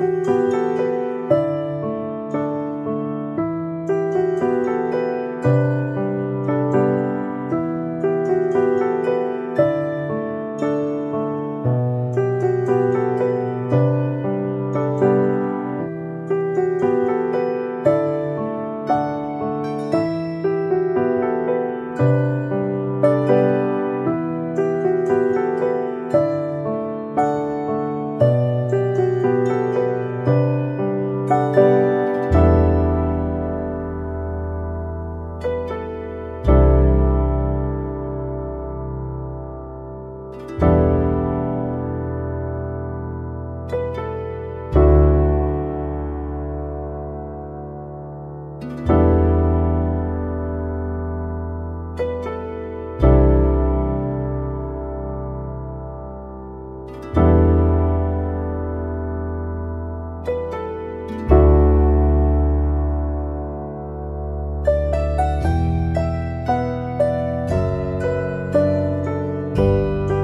Bye. you